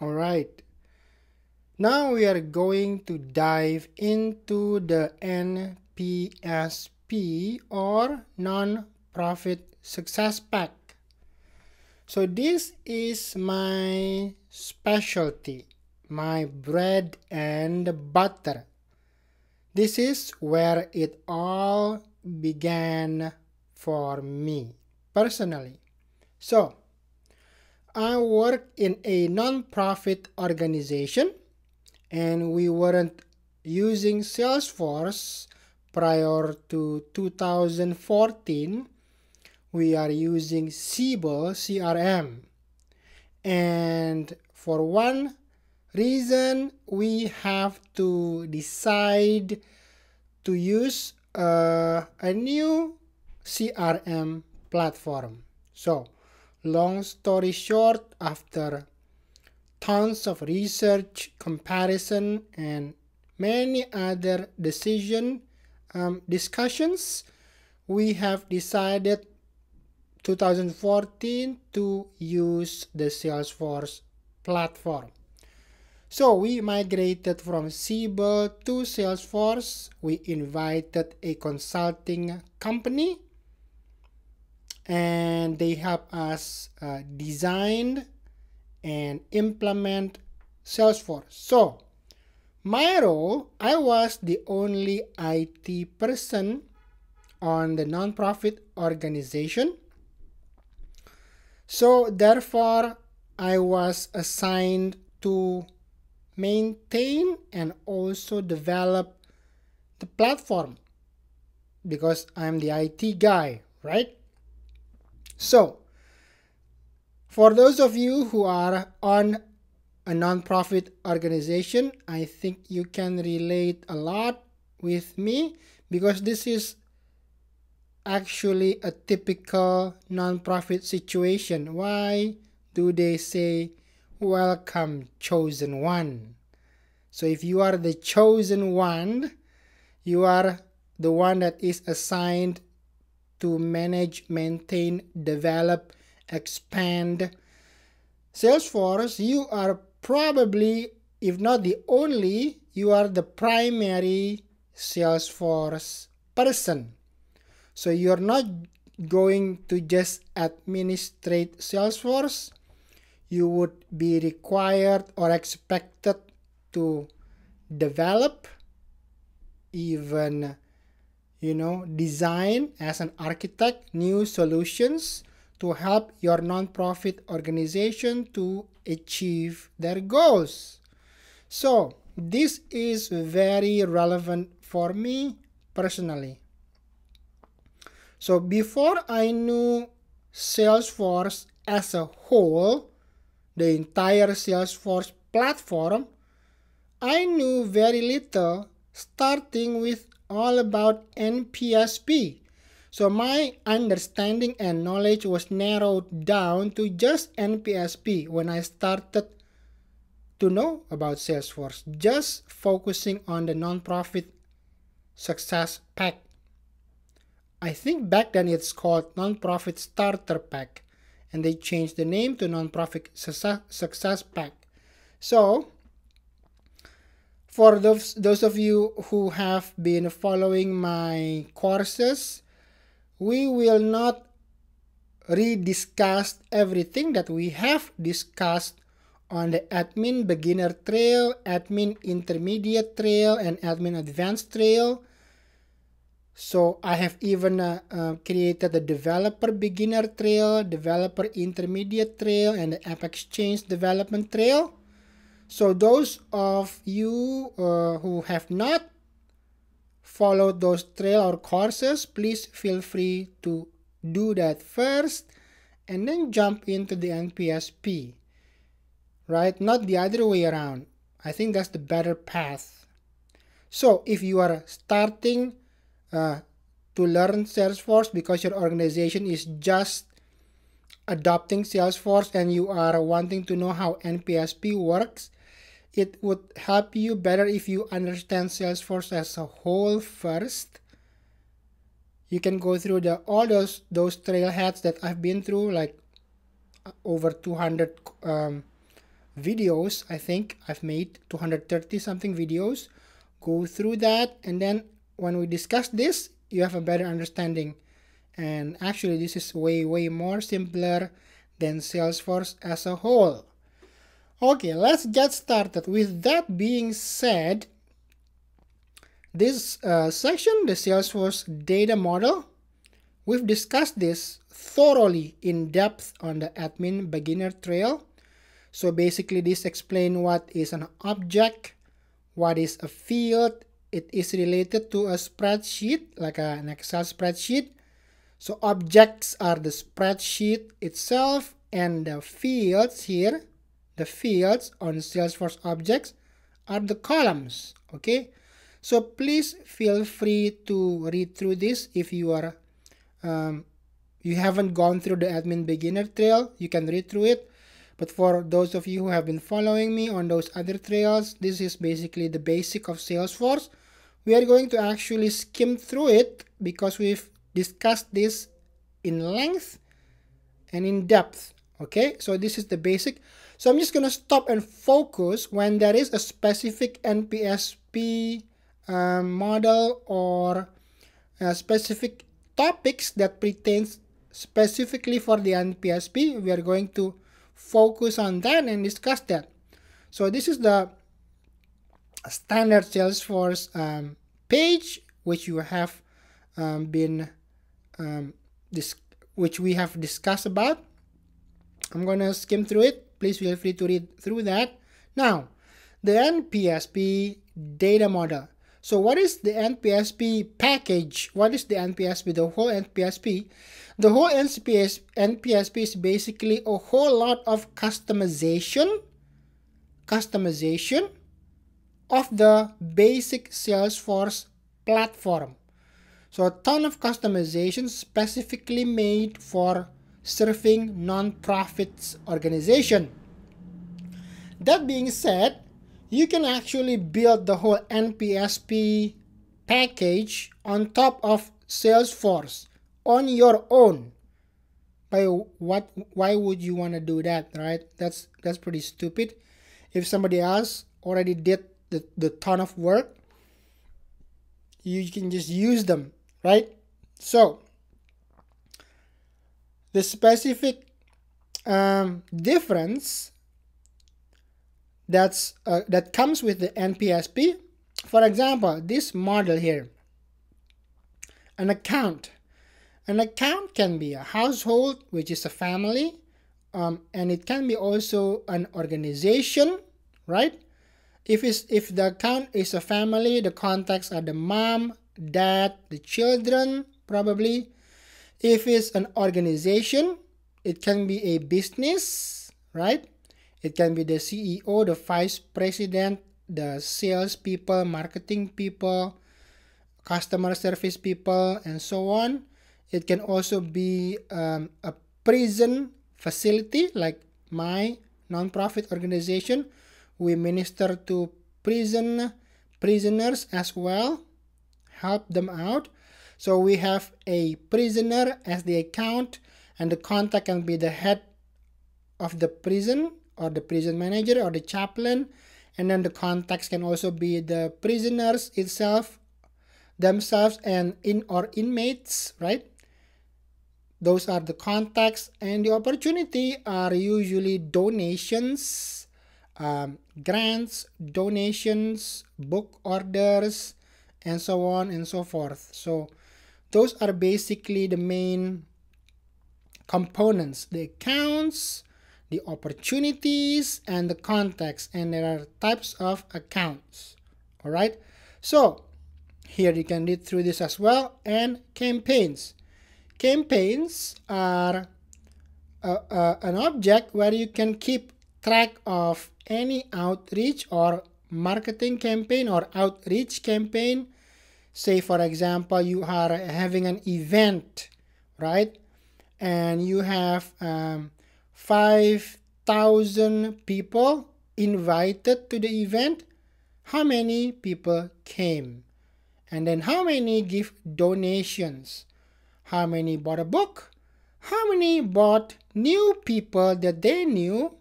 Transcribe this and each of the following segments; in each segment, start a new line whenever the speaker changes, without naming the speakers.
All right. Now we are going to dive into the NPSP or non-profit success pack. So this is my specialty, my bread and butter. This is where it all began for me personally. So, I work in a non-profit organization and we weren't using Salesforce prior to 2014. We are using Siebel CRM. And for one reason, we have to decide to use uh, a new CRM platform. So, long story short, after tons of research, comparison, and many other decision um, discussions, we have decided 2014 to use the Salesforce platform. So we migrated from Siebel to Salesforce. We invited a consulting company and they help us uh, design and implement Salesforce. So, my role, I was the only IT person on the nonprofit organization. So, therefore, I was assigned to maintain and also develop the platform because I'm the IT guy, right? So, for those of you who are on a nonprofit organization, I think you can relate a lot with me because this is actually a typical nonprofit situation. Why do they say, Welcome, chosen one? So, if you are the chosen one, you are the one that is assigned to manage, maintain, develop, expand Salesforce, you are probably, if not the only, you are the primary Salesforce person. So you're not going to just administrate Salesforce. You would be required or expected to develop, even you know, design as an architect new solutions to help your nonprofit organization to achieve their goals. So, this is very relevant for me personally. So, before I knew Salesforce as a whole, the entire Salesforce platform, I knew very little starting with all about NPSP. So my understanding and knowledge was narrowed down to just NPSP when I started to know about Salesforce, just focusing on the nonprofit success pack. I think back then it's called nonprofit starter pack and they changed the name to nonprofit success pack. So for those, those of you who have been following my courses, we will not rediscuss everything that we have discussed on the admin beginner trail, admin intermediate trail, and admin advanced trail. So I have even uh, uh, created the developer beginner trail, developer intermediate trail, and the App Exchange development trail. So those of you uh, who have not followed those trail or courses, please feel free to do that first and then jump into the NPSP. Right? Not the other way around. I think that's the better path. So if you are starting uh, to learn Salesforce because your organization is just adopting Salesforce and you are wanting to know how NPSP works, it would help you better if you understand Salesforce as a whole first. You can go through the all those those trailheads that I've been through like over 200 um, videos I think I've made 230 something videos. Go through that and then when we discuss this you have a better understanding. And actually this is way way more simpler than Salesforce as a whole. Okay let's get started. With that being said this uh, section the Salesforce data model we've discussed this thoroughly in depth on the admin beginner trail. So basically this explains what is an object, what is a field, it is related to a spreadsheet like an Excel spreadsheet. So objects are the spreadsheet itself and the fields here, the fields on Salesforce objects are the columns, okay? So please feel free to read through this if you are um, you haven't gone through the admin beginner trail, you can read through it. But for those of you who have been following me on those other trails, this is basically the basic of Salesforce. We are going to actually skim through it because we've discussed this in length and in depth. Okay, so this is the basic. So I'm just going to stop and focus when there is a specific NPSP um, model or uh, specific topics that pertains specifically for the NPSP. We are going to focus on that and discuss that. So this is the standard Salesforce um, page which you have um, been um, this which we have discussed about. I'm gonna skim through it. Please feel free to read through that. Now, the NPSP data model. So what is the NPSP package? What is the NPSP? The whole NPSP the whole NPS, NPSP is basically a whole lot of customization, customization of the basic Salesforce platform. So a ton of customizations specifically made for serving non-profits organization. That being said, you can actually build the whole NPSP package on top of Salesforce on your own by what why would you want to do that right that's that's pretty stupid if somebody else already did the, the ton of work you can just use them right so the specific um, difference that's uh, that comes with the NPSP for example this model here an account an account can be a household, which is a family, um, and it can be also an organization, right? If it's if the account is a family, the contacts are the mom, dad, the children, probably. If it's an organization, it can be a business, right? It can be the CEO, the vice president, the sales people, marketing people, customer service people, and so on. It can also be um, a prison facility like my nonprofit organization. We minister to prison prisoners as well, help them out. So we have a prisoner as the account and the contact can be the head of the prison or the prison manager or the chaplain. And then the contacts can also be the prisoners itself themselves and in or inmates right? Those are the contacts and the opportunity are usually donations um, grants donations book orders and so on and so forth. So those are basically the main components the accounts the opportunities and the contacts. And there are types of accounts. All right? So here you can read through this as well. And campaigns. Campaigns are uh, uh, an object where you can keep track of any outreach or marketing campaign or outreach campaign. Say for example you are having an event right? And you have um, 5000 people invited to the event. How many people came? And then how many give donations? How many bought a book, how many bought new people that they knew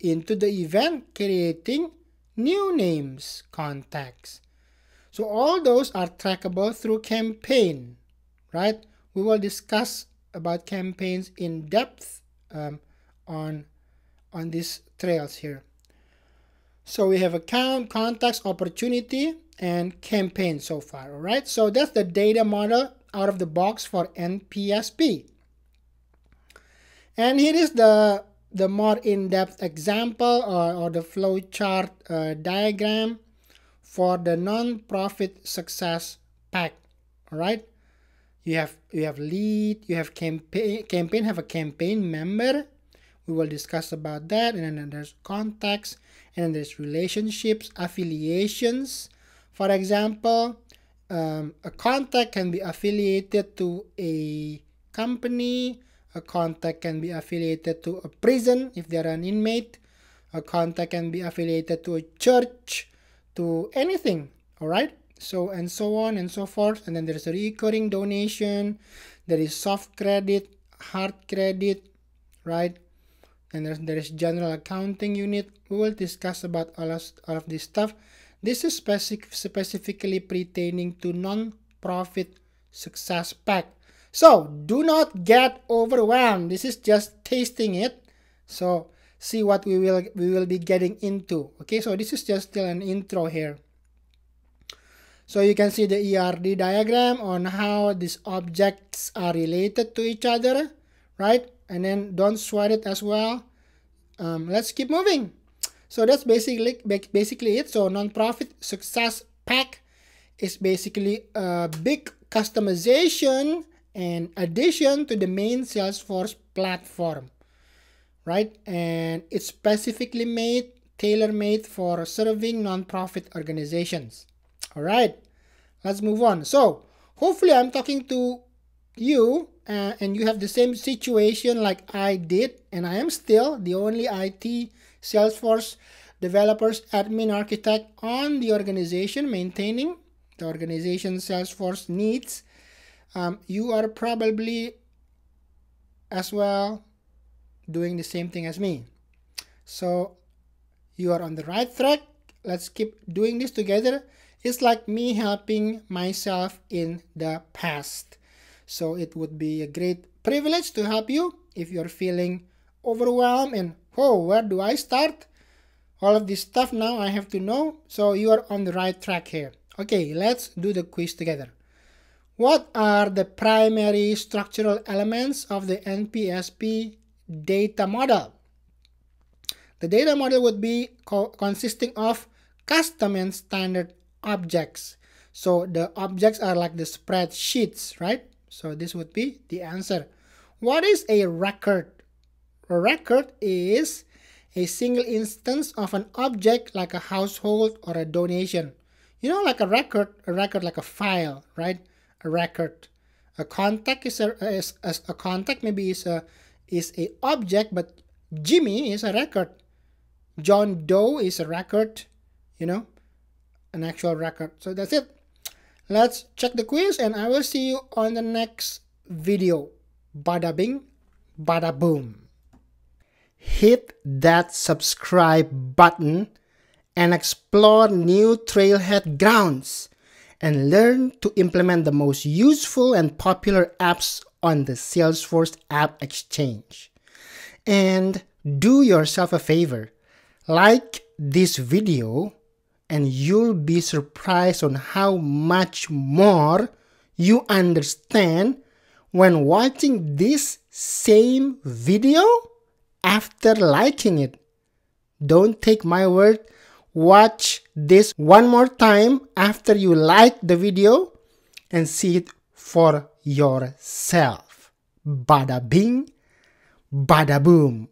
into the event, creating new names, contacts. So all those are trackable through campaign, right? We will discuss about campaigns in depth um, on on these trails here. So we have account, contacts, opportunity, and campaign so far, all right? So that's the data model out of the box for NPSP. And here is the, the more in-depth example or, or the flowchart uh, diagram for the non-profit success pack, all right? You have you have lead, you have campaign, campaign have a campaign member, we will discuss about that and then there's contacts and then there's relationships affiliations for example um, a contact can be affiliated to a company a contact can be affiliated to a prison if they're an inmate. A contact can be affiliated to a church to anything all right? So and so on and so forth. And then there's a recurring donation. There is soft credit hard credit right? And there's, there is general accounting unit. We will discuss about all of, all of this stuff. This is specific, specifically pertaining to non-profit success pack so do not get overwhelmed. This is just tasting it. So see what we will we will be getting into. Okay so this is just still an intro here. So you can see the ERD diagram on how these objects are related to each other right? And then don't sweat it as well. Um, let's keep moving. So that's basically basically it. So nonprofit success pack is basically a big customization and addition to the main salesforce platform right? And it's specifically made tailor-made for serving nonprofit organizations. All right let's move on. So hopefully i'm talking to you uh, and you have the same situation like I did, and I am still the only IT Salesforce developers, admin, architect on the organization maintaining the organization Salesforce needs, um, you are probably as well doing the same thing as me. So you are on the right track. Let's keep doing this together. It's like me helping myself in the past. So it would be a great privilege to help you if you're feeling overwhelmed and, oh, where do I start? All of this stuff now I have to know. So you are on the right track here. Okay, let's do the quiz together. What are the primary structural elements of the NPSP data model? The data model would be co consisting of custom and standard objects. So the objects are like the spreadsheets, right? So this would be the answer. What is a record? A record is a single instance of an object like a household or a donation. You know, like a record, a record like a file, right? A record. A contact is a, is, is a contact maybe is a is a object, but Jimmy is a record. John Doe is a record, you know, an actual record. So that's it. Let's check the quiz and I will see you on the next video. Bada bing, bada boom. Hit that subscribe button and explore new trailhead grounds and learn to implement the most useful and popular apps on the Salesforce App Exchange. And do yourself a favor, like this video and you'll be surprised on how much more you understand when watching this same video after liking it. Don't take my word. Watch this one more time after you like the video and see it for yourself. Bada bing, bada boom.